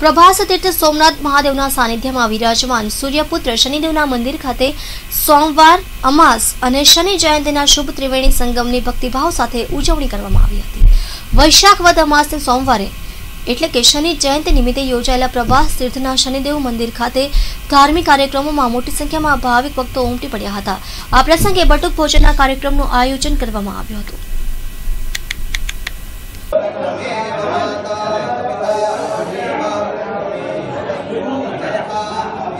પ્રભાસ તીર્થ સોમનાથ મહાદેવના સાનિધ્યમાં વિરાજમાન સૂર્યપુત્ર શનિદેવના મંદિર ખાતે સોમવાર, અમાસ અને શનિ જયંતિના શુભ ત્રિવેણી સંગમની ભક્તિભાવ સાથે ઉજવણી કરવામાં આવી હતી. વૈશાખ વદ અમાસને સોમવારે, એટલે કે શનિ જયંતિ નિમિત્તે યોજાયેલા પ્રભાસ તીર્થના શનિદેવ મંદિર ખાતે ધાર્મિક કાર્યક્રમોમાં મોટી સંખ્યામાં ભાવિક ભક્તો ઉમટી પડ્યા હતા. આ પ્રસંગે બટુક ભોજનના કાર્યક્રમનું આયોજન કરવામાં આવ્યું હતું.